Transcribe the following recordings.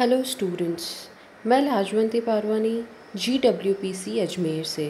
Hello students मैं Lajwanti Parwani ji W P C Ajmer से।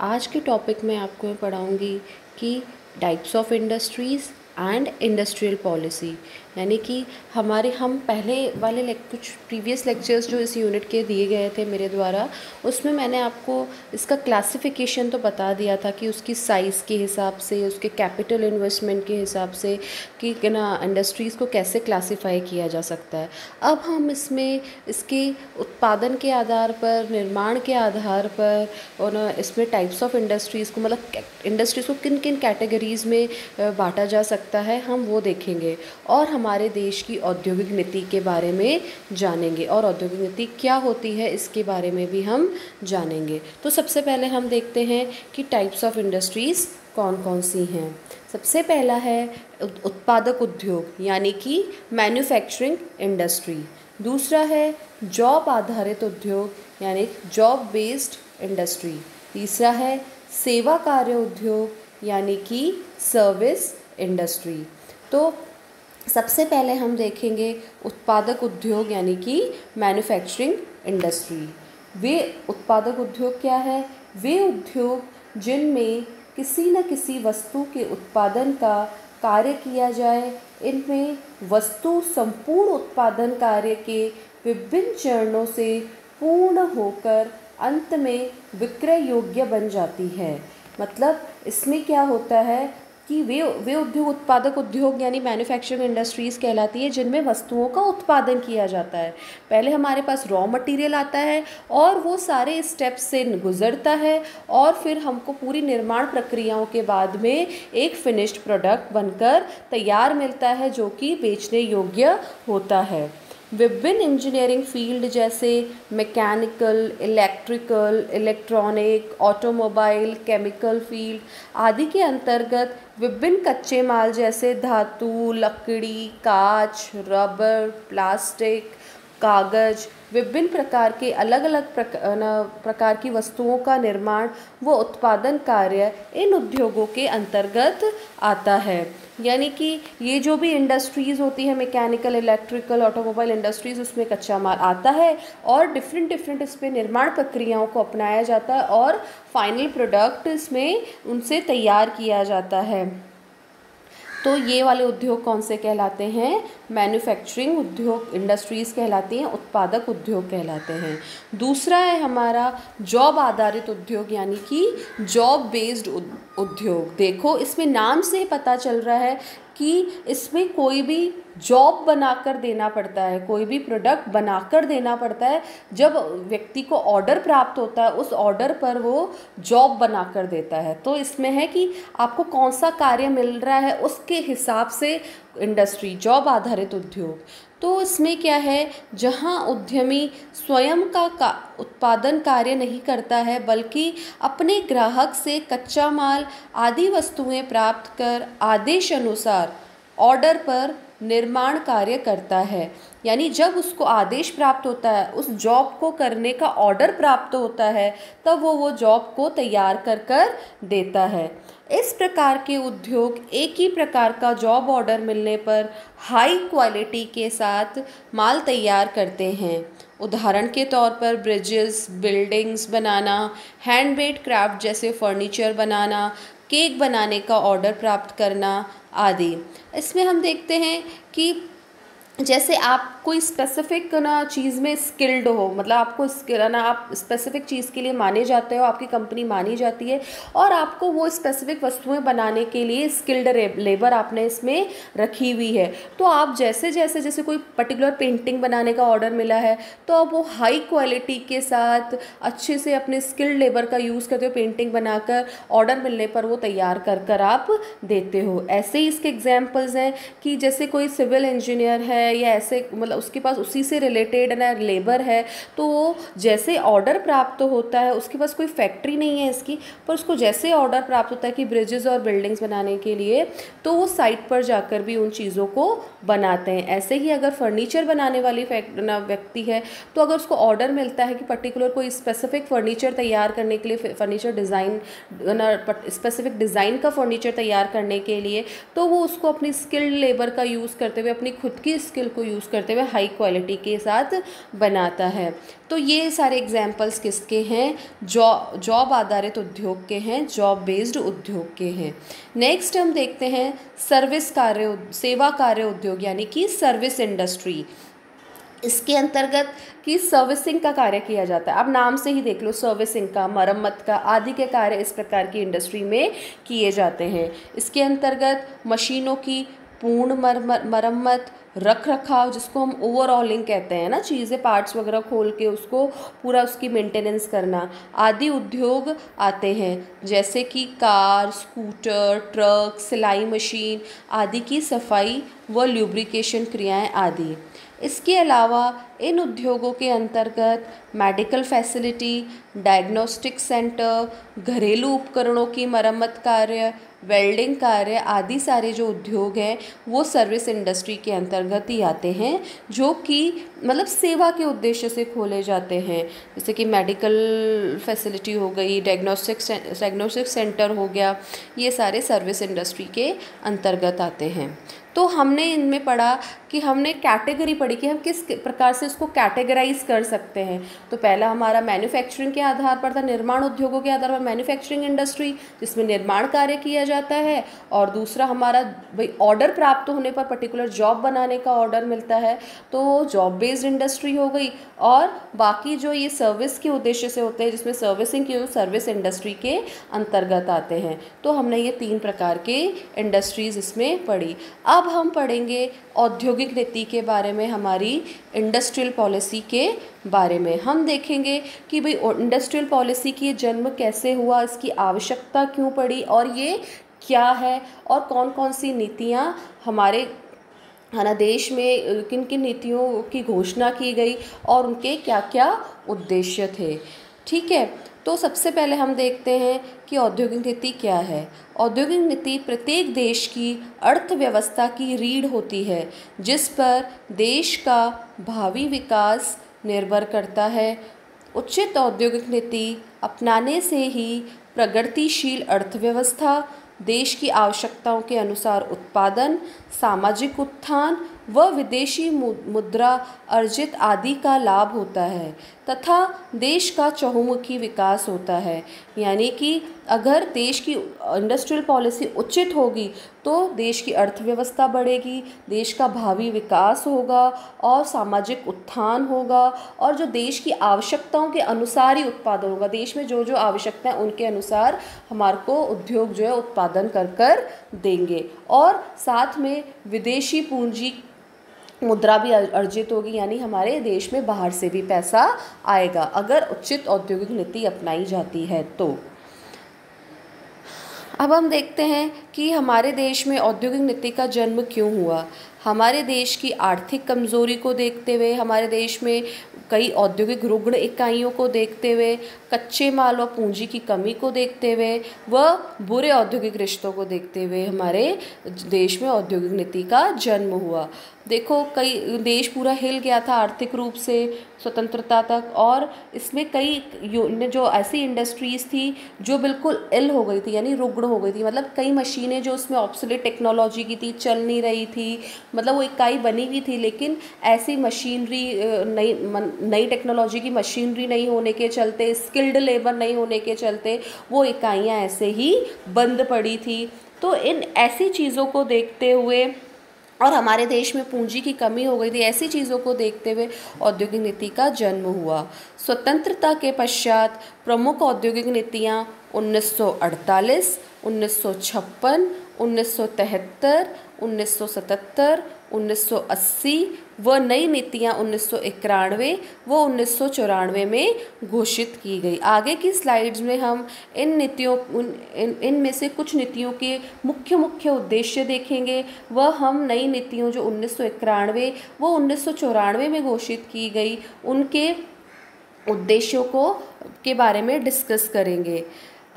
आज के टॉपिक में आपको मैं पढ़ाऊँगी कि types of industries and industrial policy यानी कि हमारे, हम पहले वाले कुछ प्रीवियस लेक्चर्स जो इस यूनिट के दिए गए थे मेरे द्वारा, उसमें मैंने आपको इसका क्लासिफिकेशन तो बता दिया था कि उसकी साइज़ के हिसाब से, उसके कैपिटल इन्वेस्टमेंट के हिसाब से, कि ना इंडस्ट्रीज़ को कैसे क्लासीफाई किया जा सकता है। अब हम इसमें, इसके उत्पादन के आधार पर, निर्माण के आधार पर, और इसमें टाइप्स ऑफ़ इंडस्ट्रीज़ को मतलब इंडस्ट्रीज़ को किन किन कैटेगरीज़ में बांटा जा सकता है, हम वो देखेंगे। और हम हमारे देश की औद्योगिक नीति के बारे में जानेंगे और औद्योगिक नीति क्या होती है इसके बारे में भी हम जानेंगे। तो सबसे पहले हम देखते हैं कि टाइप्स ऑफ़ इंडस्ट्रीज़ कौन कौन सी हैं। सबसे पहला है उत्पादक उद्योग, यानी कि मैन्युफैक्चरिंग इंडस्ट्री दूसरा है जॉब आधारित उद्योग, यानी जॉब बेस्ड इंडस्ट्री तीसरा है सेवा कार्य उद्योग, यानी कि सर्विस इंडस्ट्री तो सबसे पहले हम देखेंगे उत्पादक उद्योग, यानी कि मैन्युफैक्चरिंग इंडस्ट्री वे उत्पादक उद्योग क्या है? वे उद्योग जिनमें किसी न किसी वस्तु के उत्पादन का कार्य किया जाए। इनमें वस्तु संपूर्ण उत्पादन कार्य के विभिन्न चरणों से पूर्ण होकर अंत में विक्रय योग्य बन जाती है। मतलब इसमें क्या होता है? कि वे वे उद्योग, उत्पादक उद्योग यानी मैन्युफैक्चरिंग इंडस्ट्रीज़ कहलाती है, जिनमें वस्तुओं का उत्पादन किया जाता है। पहले हमारे पास रॉ मटेरियल आता है और वो सारे स्टेप्स से गुजरता है और फिर हमको पूरी निर्माण प्रक्रियाओं के बाद में एक फिनिश्ड प्रोडक्ट बनकर तैयार मिलता है, जो कि बेचने योग्य होता है। विभिन्न इंजीनियरिंग फ़ील्ड जैसे mechanical electrical electronic automobile chemical field आदि के अंतर्गत विभिन्न कच्चे माल जैसे धातु, लकड़ी, कांच रबर प्लास्टिक कागज़। विभिन्न प्रकार के अलग अलग प्रकार की वस्तुओं का निर्माण व उत्पादन कार्य इन उद्योगों के अंतर्गत आता है। यानी कि ये जो भी इंडस्ट्रीज़ होती है मैकेनिकल इलेक्ट्रिकल ऑटोमोबाइल इंडस्ट्रीज़ उसमें कच्चा माल आता है और डिफरेंट डिफरेंट इस पर निर्माण प्रक्रियाओं को अपनाया जाता है और फाइनल प्रोडक्ट इसमें उनसे तैयार किया जाता है। तो ये वाले उद्योग कौन से कहलाते हैं? मैन्युफैक्चरिंग उद्योग इंडस्ट्रीज़ कहलाती हैं, उत्पादक उद्योग कहलाते हैं। दूसरा है हमारा जॉब आधारित उद्योग, यानी कि जॉब बेस्ड उद्योग। देखो, इसमें नाम से पता चल रहा है कि इसमें कोई भी जॉब बनाकर देना पड़ता है, कोई भी प्रोडक्ट बनाकर देना पड़ता है। जब व्यक्ति को ऑर्डर प्राप्त होता है, उस ऑर्डर पर वो जॉब बनाकर देता है। तो इसमें है कि आपको कौन सा कार्य मिल रहा है, उसके हिसाब से इंडस्ट्री, जॉब आधारित उद्योग। तो इसमें क्या है? जहाँ उद्यमी स्वयं का, का उत्पादन कार्य नहीं करता है बल्कि अपने ग्राहक से कच्चा माल आदि वस्तुएँ प्राप्त कर आदेश अनुसार ऑर्डर पर निर्माण कार्य करता है। यानी जब उसको आदेश प्राप्त होता है, उस जॉब को करने का ऑर्डर प्राप्त होता है, तब वो वो जॉब को तैयार कर कर देता है। इस प्रकार के उद्योग एक ही प्रकार का जॉब ऑर्डर मिलने पर हाई क्वालिटी के साथ माल तैयार करते हैं। उदाहरण के तौर पर ब्रिजेस बिल्डिंग्स बनाना हैंडमेड क्राफ्ट जैसे फर्नीचर बनाना केक बनाने का ऑर्डर प्राप्त करना आदि। इसमें हम देखते हैं कि जैसे आप कोई स्पेसिफिक ना चीज़ में स्किल्ड हो मतलब आपको ना आप स्पेसिफिक चीज़ के लिए माने जाते हो, आपकी कंपनी मानी जाती है और आपको वो स्पेसिफिक वस्तुएँ बनाने के लिए स्किल्ड लेबर आपने इसमें रखी हुई है। तो आप जैसे जैसे जैसे कोई पर्टिकुलर पेंटिंग बनाने का ऑर्डर मिला है तो आप वो हाई क्वालिटी के साथ अच्छे से अपने स्किल्ड लेबर का यूज़ करते हो पेंटिंग बनाकर ऑर्डर मिलने पर वो तैयार कर कर आप देते हो। ऐसे ही इसके एग्जाम्पल्स हैं कि जैसे कोई सिविल इंजीनियर है या ऐसे मतलब उसके पास उसी से रिलेटेड ना लेबर है तो वो जैसे ऑर्डर प्राप्त होता है, उसके पास कोई फैक्ट्री नहीं है इसकी, पर उसको जैसे ऑर्डर प्राप्त होता है कि ब्रिजेज़ और बिल्डिंग्स बनाने के लिए तो वो साइट पर जाकर भी उन चीज़ों को बनाते हैं। ऐसे ही अगर फर्नीचर बनाने वाली व्यक्ति है तो अगर उसको ऑर्डर मिलता है कि पर्टिकुलर कोई स्पेसिफिक फर्नीचर तैयार करने के लिए फर्नीचर डिज़ाइन स्पेसिफिक डिज़ाइन का फर्नीचर तैयार करने के लिए तो वो उसको अपनी स्किल्ड लेबर का यूज़ करते हुए, अपनी खुद की स्किल को यूज़ करते हुए हाई क्वालिटी के साथ बनाता है। तो ये सारे एग्जाम्पल्स किसके हैं? जॉब जॉब आधारित उद्योग के हैं जॉब बेस्ड उद्योग के हैं। नेक्स्ट हम देखते हैं सर्विस कार्य, सेवा कार्य उद्योग यानी कि सर्विस इंडस्ट्री इसके अंतर्गत कि सर्विसिंग का कार्य किया जाता है। अब नाम से ही देख लो सर्विसिंग का, मरम्मत का, आदि के कार्य इस प्रकार की इंडस्ट्री में किए जाते हैं। इसके अंतर्गत मशीनों की पूर्ण मरम्मत रख रखाव जिसको हम ओवरऑलिंग कहते हैं ना, चीज़ें पार्ट्स वगैरह खोल के उसको पूरा उसकी मेंटेनेंस करना, आदि उद्योग आते हैं, जैसे कि कार स्कूटर ट्रक सिलाई मशीन आदि की सफ़ाई व ल्यूब्रिकेशन क्रियाएँ आदि। इसके अलावा, इन उद्योगों के अंतर्गत मेडिकल फैसिलिटी डायग्नोस्टिक सेंटर घरेलू उपकरणों की मरम्मत कार्य वेल्डिंग कार्य आदि सारे जो उद्योग हैं, वो सर्विस इंडस्ट्री के अंतर्गत ही आते हैं, जो कि मतलब सेवा के उद्देश्य से खोले जाते हैं। जैसे कि मेडिकल फैसिलिटी हो गई डायग्नोस्टिक डायग्नोस्टिक सेंटर हो गया, ये सारे सर्विस इंडस्ट्री के अंतर्गत आते हैं। तो हमने इनमें पढ़ा कि हमने कैटेगरी पढ़ी कि हम किस प्रकार से इसको कैटेगराइज कर सकते हैं। तो पहला हमारा मैन्युफैक्चरिंग के आधार पर था, निर्माण उद्योगों के आधार पर मैन्युफैक्चरिंग इंडस्ट्री जिसमें निर्माण कार्य किया जाता है, और दूसरा हमारा भाई ऑर्डर प्राप्त होने पर पर्टिकुलर जॉब बनाने का ऑर्डर मिलता है। तो जॉब बेस्ड इंडस्ट्री हो गई, और बाकी जो ये सर्विस के उद्देश्य से होते हैं, जिसमें सर्विसिंग की सर्विस इंडस्ट्री के अंतर्गत आते हैं। तो हमने ये तीन प्रकार के इंडस्ट्रीज़ इसमें पढ़ी। अब हम पढ़ेंगे औद्योगिक नीति के बारे में, हमारी इंडस्ट्रियल पॉलिसी के बारे में। हम देखेंगे कि भाई इंडस्ट्रियल पॉलिसी की जन्म कैसे हुआ, इसकी आवश्यकता क्यों पड़ी और ये क्या है और कौन कौन सी नीतियाँ हमारे, है ना, देश में किन किन नीतियों की घोषणा की गई और उनके क्या क्या उद्देश्य थे। ठीक है तो सबसे पहले हम देखते हैं कि औद्योगिक नीति क्या है। औद्योगिक नीति प्रत्येक देश की अर्थव्यवस्था की रीढ़ होती है, जिस पर देश का भावी विकास निर्भर करता है। उचित औद्योगिक नीति अपनाने से ही प्रगतिशील अर्थव्यवस्था, देश की आवश्यकताओं के अनुसार उत्पादन, सामाजिक उत्थान व विदेशी मुद्रा अर्जित आदि का लाभ होता है, तथा देश का चहुमुखी विकास होता है। यानी कि अगर देश की इंडस्ट्रियल पॉलिसी उचित होगी तो देश की अर्थव्यवस्था बढ़ेगी, देश का भावी विकास होगा और सामाजिक उत्थान होगा, और जो देश की आवश्यकताओं के अनुसार ही उत्पादन होगा। देश में जो जो आवश्यकता है, उनके अनुसार हमारे को उद्योग जो है, उत्पादन कर कर देंगे। और साथ में विदेशी पूंजी मुद्रा भी अर्जित होगी, यानी हमारे देश में बाहर से भी पैसा आएगा, अगर उचित औद्योगिक नीति अपनाई जाती है तो। अब हम देखते हैं कि हमारे देश में औद्योगिक नीति का जन्म क्यों हुआ। हमारे देश की आर्थिक कमज़ोरी को देखते हुए, हमारे देश में कई औद्योगिक रुग्ण इकाइयों को देखते हुए, कच्चे माल व पूंजी की कमी को देखते हुए व बुरे औद्योगिक रिश्तों को देखते हुए हमारे देश में औद्योगिक नीति का जन्म हुआ। देखो, कई देश पूरा हिल गया था आर्थिक रूप से, स्वतंत्रता तक, और इसमें कई जो ऐसी इंडस्ट्रीज़ थी जो बिल्कुल इल हो गई थी, यानी रुग्ण हो गई थी। मतलब कई मशीनें जो उसमें ऑप्सलेट टेक्नोलॉजी की थी, चल नहीं रही थी मतलब वो इकाई बनी हुई थी लेकिन ऐसी मशीनरी नई नई टेक्नोलॉजी की मशीनरी नहीं होने के चलते स्किल्ड लेबर नहीं होने के चलते वो इकाइयाँ ऐसे ही बंद पड़ी थी। तो इन ऐसी चीज़ों को देखते हुए और हमारे देश में पूंजी की कमी हो गई थी ऐसी चीज़ों को देखते हुए औद्योगिक नीति का जन्म हुआ। स्वतंत्रता के पश्चात प्रमुख औद्योगिक नीतियाँ 1948, 1956, 1973, 1977, 1980 व नई नीतियाँ उन्नीस व उन्नीस में घोषित की गई। आगे की स्लाइड्स में हम इन नीतियों इन इनमें से कुछ नीतियों के मुख्य मुख्य उद्देश्य देखेंगे। व हम नई नीतियों जो उन्नीस व उन्नीस में घोषित की गई उनके उद्देश्यों को के बारे में डिस्कस करेंगे।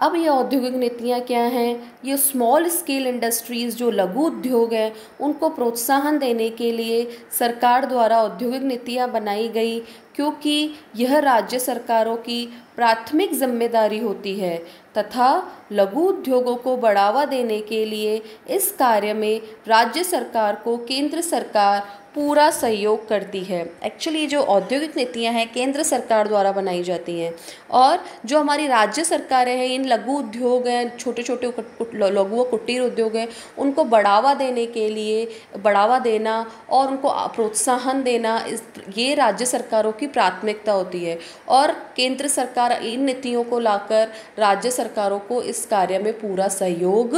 अब ये औद्योगिक नीतियाँ क्या हैं? ये स्मॉल स्केल इंडस्ट्रीज़ जो लघु उद्योग हैं, उनको प्रोत्साहन देने के लिए सरकार द्वारा औद्योगिक नीतियाँ बनाई गई, क्योंकि यह राज्य सरकारों की प्राथमिक ज़िम्मेदारी होती है तथा लघु उद्योगों को बढ़ावा देने के लिए इस कार्य में राज्य सरकार को केंद्र सरकार पूरा सहयोग करती है। एक्चुअली जो औद्योगिक नीतियाँ हैं, केंद्र सरकार द्वारा बनाई जाती हैं और जो हमारी राज्य सरकारें हैं, इन लघु उद्योग हैं छोटे छोटे लघु व कुटीर उद्योग हैं, उनको बढ़ावा देने के लिए, बढ़ावा देना और उनको प्रोत्साहन देना इस, ये राज्य सरकारों की प्राथमिकता होती है। और केंद्र सरकार इन नीतियों को लाकर राज्य सरकारों को इस कार्य में पूरा सहयोग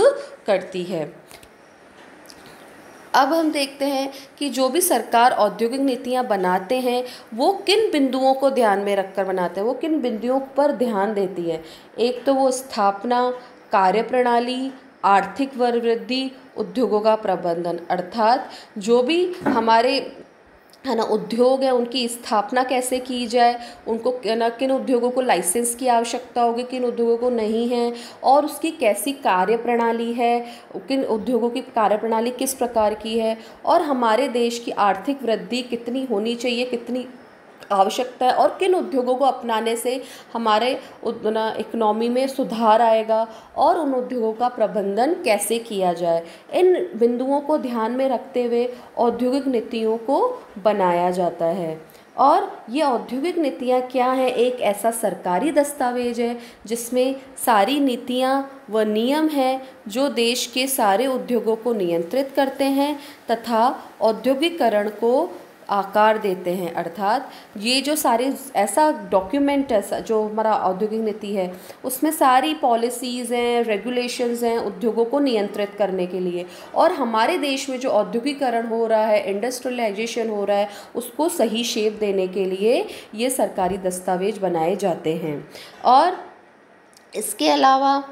करती है। अब हम देखते हैं कि जो भी सरकार औद्योगिक नीतियाँ बनाते हैं, वो किन बिंदुओं को ध्यान में रखकर बनाते हैं? वो किन बिंदुओं पर ध्यान देती है? एक तो वो स्थापना कार्य प्रणाली आर्थिक वृद्धि उद्योगों का प्रबंधन। अर्थात जो भी हमारे है ना, उद्योग है, उनकी स्थापना कैसे की जाए, उनको ना, किन उद्योगों को लाइसेंस की आवश्यकता होगी, किन उद्योगों को नहीं है, और उसकी कैसी कार्य प्रणाली है, किन उद्योगों की कार्य प्रणाली किस प्रकार की है, और हमारे देश की आर्थिक वृद्धि कितनी होनी चाहिए, कितनी आवश्यकता है और किन उद्योगों को अपनाने से हमारे इकनॉमी में सुधार आएगा और उन उद्योगों का प्रबंधन कैसे किया जाए। इन बिंदुओं को ध्यान में रखते हुए औद्योगिक नीतियों को बनाया जाता है। और ये औद्योगिक नीतियाँ क्या हैं? एक ऐसा सरकारी दस्तावेज़ है जिसमें सारी नीतियाँ व नियम हैं जो देश के सारे उद्योगों को नियंत्रित करते हैं तथा औद्योगिकरण को आकार देते हैं, अर्थात ये जो सारे ऐसा डॉक्यूमेंट है जो हमारा औद्योगिक नीति है, उसमें सारी पॉलिसीज़ हैं रेगुलेशंस हैं उद्योगों को नियंत्रित करने के लिए। और हमारे देश में जो औद्योगिकरण हो रहा है इंडस्ट्रियलाइजेशन हो रहा है, उसको सही शेप देने के लिए ये सरकारी दस्तावेज़ बनाए जाते हैं। और इसके अलावा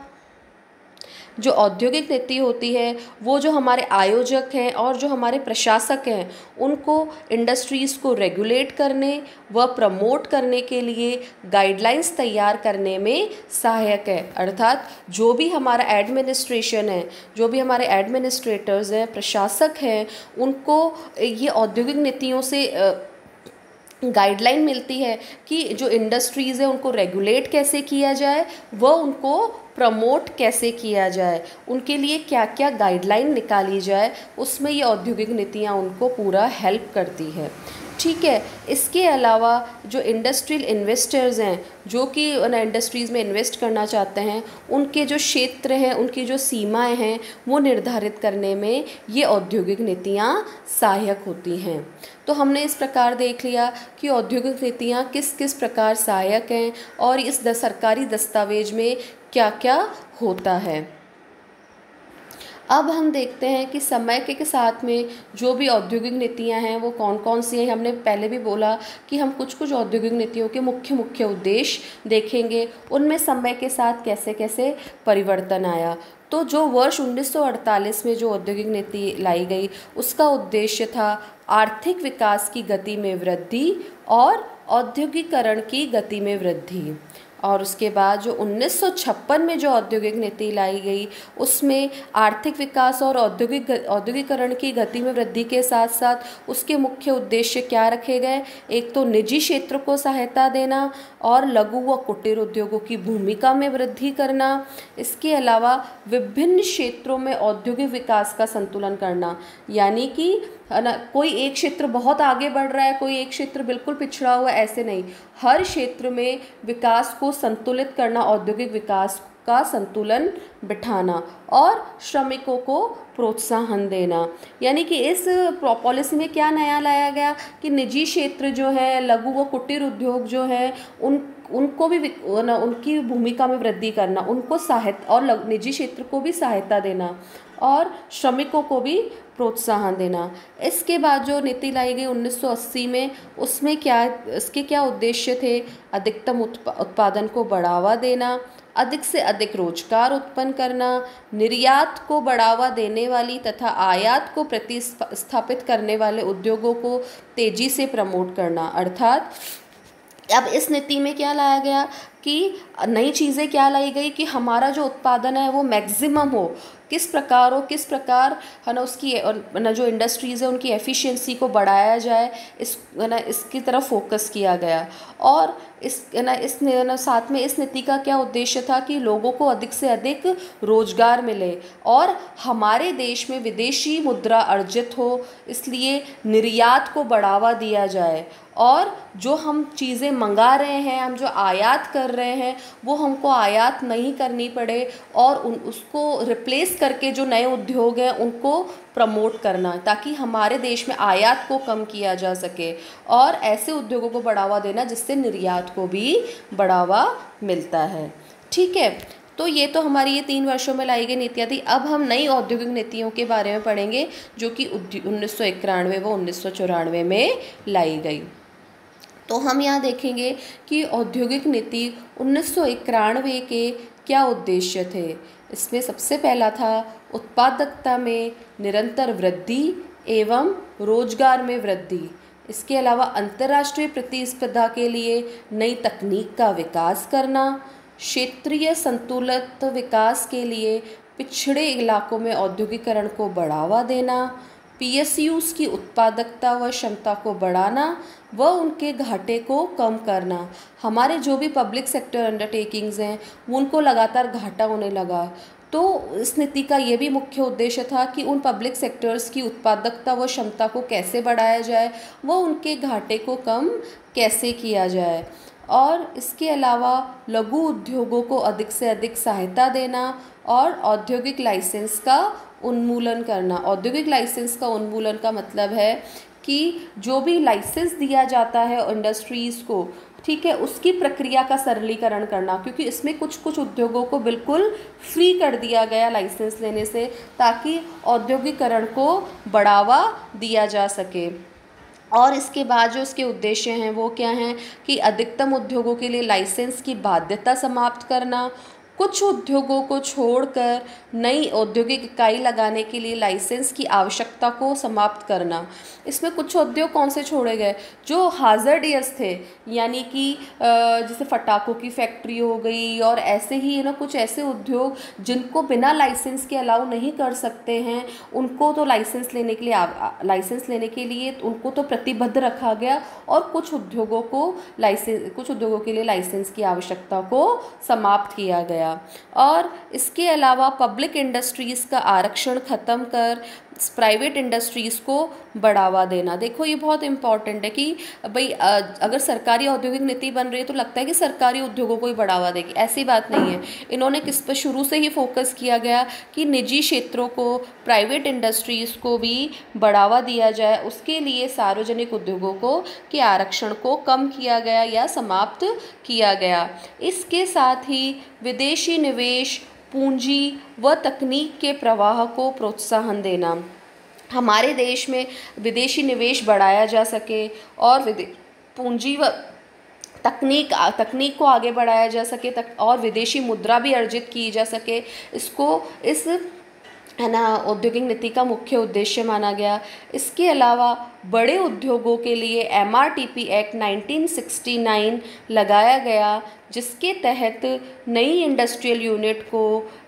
जो औद्योगिक नीति होती है, वो जो हमारे आयोजक हैं और जो हमारे प्रशासक हैं, उनको इंडस्ट्रीज़ को रेगुलेट करने व प्रमोट करने के लिए गाइडलाइंस तैयार करने में सहायक है। अर्थात जो भी हमारा एडमिनिस्ट्रेशन है, जो भी हमारे एडमिनिस्ट्रेटर्स हैं, प्रशासक हैं, उनको ये औद्योगिक नीतियों से गाइडलाइन मिलती है कि जो इंडस्ट्रीज़ है, उनको रेगुलेट कैसे किया जाए, व उनको प्रमोट कैसे किया जाए? उनके लिए क्या क्या गाइडलाइन निकाली जाए? उसमें ये औद्योगिक नीतियाँ उनको पूरा हेल्प करती है। ठीक है, इसके अलावा जो इंडस्ट्रियल इन्वेस्टर्स हैं, जो कि इंडस्ट्रीज़ में इन्वेस्ट करना चाहते हैं, उनके जो क्षेत्र हैं, उनकी जो सीमाएँ हैं, वो निर्धारित करने में ये औद्योगिक नीतियाँ सहायक होती हैं। तो हमने इस प्रकार देख लिया कि औद्योगिक नीतियाँ किस किस प्रकार सहायक हैं और इस सरकारी दस्तावेज़ में क्या क्या होता है। अब हम देखते हैं कि समय के, साथ में जो भी औद्योगिक नीतियाँ हैं वो कौन कौन सी हैं। हमने पहले भी बोला कि हम कुछ कुछ औद्योगिक नीतियों के मुख्य मुख्य उद्देश्य देखेंगे। उनमें समय के साथ कैसे कैसे परिवर्तन आया। तो जो वर्ष 1948 में जो औद्योगिक नीति लाई गई उसका उद्देश्य था आर्थिक विकास की गति में वृद्धि और औद्योगिकरण की गति में वृद्धि। और उसके बाद जो 1956 में जो औद्योगिक नीति लाई गई, उसमें आर्थिक विकास और औद्योगिक औद्योगिकरण की गति में वृद्धि के साथ साथ उसके मुख्य उद्देश्य क्या रखे गए? एक तो निजी क्षेत्र को सहायता देना और लघु व कुटीर उद्योगों की भूमिका में वृद्धि करना। इसके अलावा विभिन्न क्षेत्रों में औद्योगिक विकास का संतुलन करना। यानी कि है ना? कोई एक क्षेत्र बहुत आगे बढ़ रहा है, कोई एक क्षेत्र बिल्कुल पिछड़ा हुआ है, ऐसे नहीं। हर क्षेत्र में विकास को संतुलित करना, औद्योगिक विकास का संतुलन बिठाना और श्रमिकों को प्रोत्साहन देना। यानी कि इस पॉलिसी में क्या नया लाया गया? कि निजी क्षेत्र जो है, लघु व कुटीर उद्योग जो है, उन, उनको भी उनकी भूमिका में वृद्धि करना, उनको सहायता और निजी क्षेत्र को भी सहायता देना। और श्रमिकों को भी प्रोत्साहन देना। इसके बाद जो नीति लाई गई 1980 में उसमें क्या इसके क्या उद्देश्य थे? अधिकतम उत्पा, उत्पादन को बढ़ावा देना अधिक से अधिक रोज़गार उत्पन्न करना निर्यात को बढ़ावा देने वाली तथा आयात को प्रतिस्थापित करने वाले उद्योगों को तेज़ी से प्रमोट करना। अर्थात अब इस नीति में क्या लाया गया कि नई चीज़ें क्या लाई गई कि हमारा जो उत्पादन है वो मैक्सिमम हो किस प्रकार और किस प्रकार, है ना, उसकी ना, जो इंडस्ट्रीज़ है, उनकी एफिशिएंसी को बढ़ाया जाए, इस, है ना, इसकी तरफ़ फोकस किया गया। और इस, है ना, इस ना, साथ में इस नीति का क्या उद्देश्य था कि लोगों को अधिक से अधिक रोज़गार मिले और हमारे देश में विदेशी मुद्रा अर्जित हो, इसलिए निर्यात को बढ़ावा दिया जाए। और जो हम चीज़ें मंगा रहे हैं, हम जो आयात कर रहे हैं, वो हमको आयात नहीं करनी पड़े और उन, उसको रिप्लेस करके जो नए उद्योग हैं, उनको प्रमोट करना, ताकि हमारे देश में आयात को कम किया जा सके और ऐसे उद्योगों को बढ़ावा देना जिससे निर्यात को भी बढ़ावा मिलता है। ठीक है तो ये तो हमारी ये तीन वर्षों में लाई गई नीतियाँ थी। अब हम नई औद्योगिक नीतियों के बारे में पढ़ेंगे, जो कि उन्नीस सौ इक्यानवे व उन्नीस सौ चौरानवे में लाई गई। तो हम यहाँ देखेंगे कि औद्योगिक नीति उन्नीस सौ इक्यानवे के क्या उद्देश्य थे। इसमें सबसे पहला था उत्पादकता में निरंतर वृद्धि एवं रोज़गार में वृद्धि। इसके अलावा अंतर्राष्ट्रीय प्रतिस्पर्धा के लिए नई तकनीक का विकास करना, क्षेत्रीय संतुलित विकास के लिए पिछड़े इलाकों में औद्योगिकरण को बढ़ावा देना, पीएसयूज की उत्पादकता व क्षमता को बढ़ाना व उनके घाटे को कम करना। हमारे जो भी पब्लिक सेक्टर अंडरटेकिंग्स हैं, उनको लगातार घाटा होने लगा। तो इस नीति का ये भी मुख्य उद्देश्य था कि उन पब्लिक सेक्टर्स की उत्पादकता व क्षमता को कैसे बढ़ाया जाए, व उनके घाटे को कम कैसे किया जाए। और इसके अलावा लघु उद्योगों को अधिक से अधिक सहायता देना और औद्योगिक लाइसेंस का उन्मूलन करना। औद्योगिक लाइसेंस का उन्मूलन का मतलब है कि जो भी लाइसेंस दिया जाता है इंडस्ट्रीज़ को, ठीक है, उसकी प्रक्रिया का सरलीकरण करना, क्योंकि इसमें कुछ कुछ उद्योगों को बिल्कुल फ्री कर दिया गया लाइसेंस लेने से, ताकि औद्योगिकरण को बढ़ावा दिया जा सके। और इसके बाद जो इसके उद्देश्य हैं, वो क्या हैं कि अधिकतम उद्योगों के लिए लाइसेंस की बाध्यता समाप्त करना कुछ उद्योगों को छोड़कर नई औद्योगिक इकाई लगाने के लिए लाइसेंस की आवश्यकता को समाप्त करना। इसमें कुछ उद्योग कौन से छोड़े गए? जो हाजर्डियस थे, यानी कि जैसे फटाकों की फैक्ट्री हो गई और ऐसे ही, है ना, कुछ ऐसे उद्योग जिनको बिना लाइसेंस के अलाउ नहीं कर सकते हैं, उनको तो लाइसेंस लेने के लिए लाइसेंस लेने के लिए उनको तो प्रतिबद्ध रखा गया और कुछ उद्योगों को लाइसेंस कुछ उद्योगों के लिए लाइसेंस की आवश्यकता को समाप्त किया गया। और इसके अलावा पब्लिक इंडस्ट्रीज़ का आरक्षण ख़त्म कर प्राइवेट इंडस्ट्रीज़ को बढ़ावा देना। देखो, ये बहुत इंपॉर्टेंट है कि भाई अगर सरकारी औद्योगिक नीति बन रही है तो लगता है कि सरकारी उद्योगों को ही बढ़ावा देगी। ऐसी बात नहीं है। इन्होंने किस पर शुरू से ही फोकस किया गया कि निजी क्षेत्रों को प्राइवेट इंडस्ट्रीज़ को भी बढ़ावा दिया जाए। उसके लिए सार्वजनिक उद्योगों को, के आरक्षण को कम किया गया या समाप्त किया गया। इसके साथ ही विदेशी निवेश पूंजी व तकनीक के प्रवाह को प्रोत्साहन देना। हमारे देश में विदेशी निवेश बढ़ाया जा सके और विदे, पूंजी व तकनीक तकनीक को आगे बढ़ाया जा सके, तक, और विदेशी मुद्रा भी अर्जित की जा सके। इसको, इस, है ना, औद्योगिक नीति का मुख्य उद्देश्य माना गया। इसके अलावा बड़े उद्योगों के लिए एमआरटीपी एक्ट 1969 लगाया गया, जिसके तहत नई इंडस्ट्रियल यूनिट को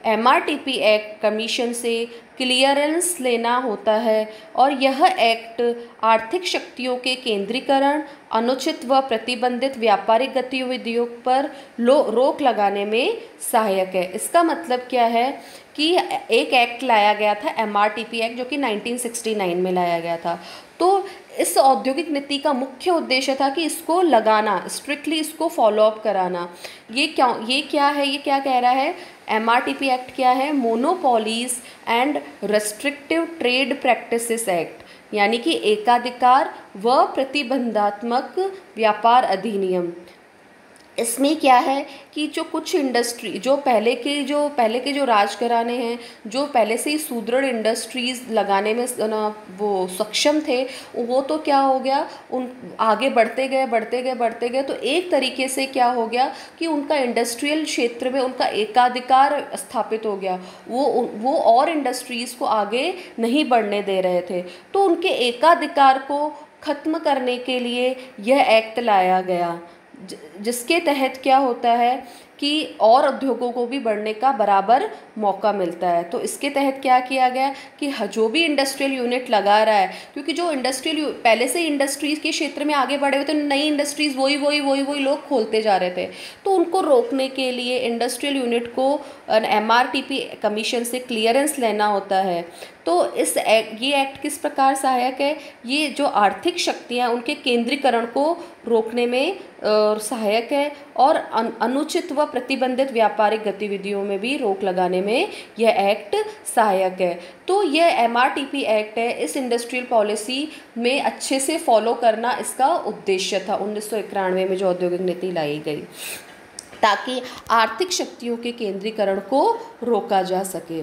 एमआरटीपी एक्ट कमीशन से क्लियरेंस लेना होता है और यह एक्ट आर्थिक शक्तियों के केंद्रीकरण, अनुचित व प्रतिबंधित व्यापारिक गतिविधियों पर रोक लगाने में सहायक है। इसका मतलब क्या है कि एक एक्ट लाया गया था एमआरटीपी एक्ट जो कि 1969 में लाया गया था। तो इस औद्योगिक नीति का मुख्य उद्देश्य था कि इसको लगाना स्ट्रिक्टली इसको फॉलोअप कराना। ये क्या ये क्या है, ये क्या कह रहा है? एमआरटीपी एक्ट क्या है? Monopolies and restrictive trade practices act यानी कि एकाधिकार व प्रतिबंधात्मक व्यापार अधिनियम। इसमें क्या है कि जो कुछ इंडस्ट्री जो पहले के, जो पहले के जो राजघराने हैं, जो पहले से ही सुदृढ़ इंडस्ट्रीज़ लगाने में ना, वो सक्षम थे, वो तो क्या हो गया, उन, आगे बढ़ते गए बढ़ते गए बढ़ते गए तो एक तरीके से क्या हो गया कि उनका इंडस्ट्रियल क्षेत्र में उनका एकाधिकार स्थापित हो गया। वो वो और इंडस्ट्रीज़ को आगे नहीं बढ़ने दे रहे थे। तो उनके एकाधिकार को ख़त्म करने के लिए यह एक्ट लाया गया। जिसके तहत क्या होता है कि और उद्योगों को भी बढ़ने का बराबर मौका मिलता है। तो इसके तहत क्या किया गया कि जो भी इंडस्ट्रियल यूनिट लगा रहा है, क्योंकि जो इंडस्ट्रियल पहले से इंडस्ट्रीज़ के क्षेत्र में आगे बढ़े हुए थे, नई इंडस्ट्रीज़ वही वही वही वही लोग खोलते जा रहे थे। तो उनको रोकने के लिए इंडस्ट्रियल यूनिट को एम आर कमीशन से क्लियरेंस लेना होता है। तो इस एक, ये एक्ट किस प्रकार सहायक है? ये जो आर्थिक शक्तियाँ उनके केंद्रीकरण को रोकने में सहायक है और अनुचित व प्रतिबंधित व्यापारिक गतिविधियों में भी रोक लगाने में यह एक्ट सहायक है। तो यह एमआरटीपी एक्ट है। इस इंडस्ट्रियल पॉलिसी में अच्छे से फॉलो करना इसका उद्देश्य था। उन्नीस सौ इक्यानवे में जो औद्योगिक नीति लाई गई ताकि आर्थिक शक्तियों के केंद्रीकरण को रोका जा सके।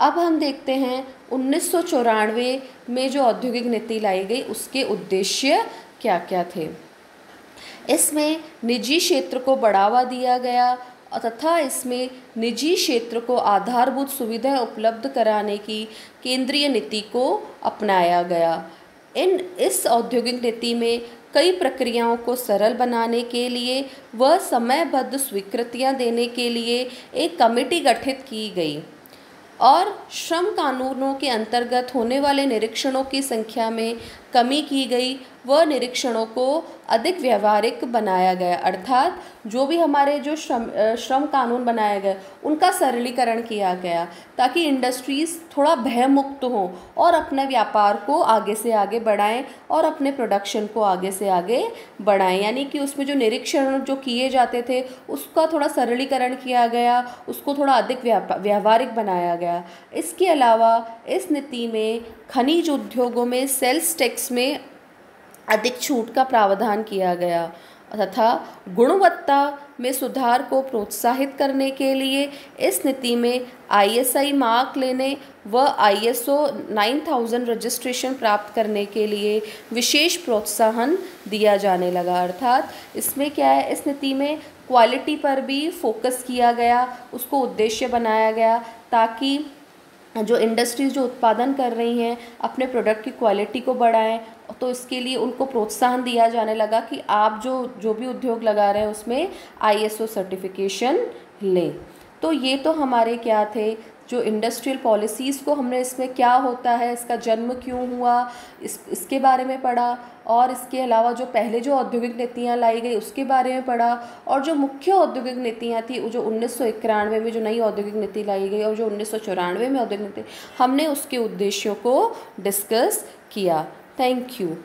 अब हम देखते हैं उन्नीस सौ चौरानवे में जो औद्योगिक नीति लाई गई, उसके उद्देश्य क्या क्या थे? इसमें निजी क्षेत्र को बढ़ावा दिया गया तथा इसमें निजी क्षेत्र को आधारभूत सुविधाएँ उपलब्ध कराने की केंद्रीय नीति को अपनाया गया। इन, इस औद्योगिक नीति में कई प्रक्रियाओं को सरल बनाने के लिए व समयबद्ध स्वीकृतियाँ देने के लिए एक कमेटी गठित की गई। और श्रम कानूनों के अंतर्गत होने वाले निरीक्षणों की संख्या में कमी की गई व निरीक्षणों को अधिक व्यवहारिक बनाया गया। अर्थात, जो भी हमारे जो श्रम श्रम कानून बनाए गए उनका सरलीकरण किया गया, ताकि इंडस्ट्रीज़ थोड़ा भयमुक्त हों और अपने व्यापार को आगे से आगे बढ़ाएँ और अपने प्रोडक्शन को आगे से आगे बढ़ाएँ। यानी कि उसमें जो निरीक्षण जो किए जाते थे, उसका थोड़ा सरलीकरण किया गया, उसको थोड़ा अधिक व्यवहारिक बनाया गया। इसके अलावा, इस नीति में खनिज उद्योगों में सेल्स टैक्स में अधिक छूट का प्रावधान किया गया, तथा गुणवत्ता में सुधार को प्रोत्साहित करने के लिए इस नीति में आईएसआई मार्क लेने व आईएसओ 9000 रजिस्ट्रेशन प्राप्त करने के लिए विशेष प्रोत्साहन दिया जाने लगा। अर्थात इसमें क्या है? इस नीति में क्वालिटी पर भी फोकस किया गया, उसको उद्देश्य बनाया गया, ताकि जो इंडस्ट्रीज़ जो उत्पादन कर रही हैं, अपने प्रोडक्ट की क्वालिटी को बढ़ाएँ तो इसके लिए उनको प्रोत्साहन दिया जाने लगा कि आप जो जो भी उद्योग लगा रहे हैं, उसमें आईएसओ सर्टिफिकेशन लें। तो ये तो हमारे क्या थे जो इंडस्ट्रियल पॉलिसीज़ को हमने इसमें क्या होता है, इसका जन्म क्यों हुआ, इस, इसके बारे में पढ़ा और इसके अलावा जो पहले जो औद्योगिक नीतियाँ लाई गई उसके बारे में पढ़ा और जो मुख्य औद्योगिक नीतियाँ थी जो उन्नीस सौ इक्यानवे में जो नई औद्योगिक नीति लाई गई और जो उन्नीस सौ चौरानवे में औद्योगिक नीति, हमने उसके उद्देश्यों को डिस्कस किया। Thank you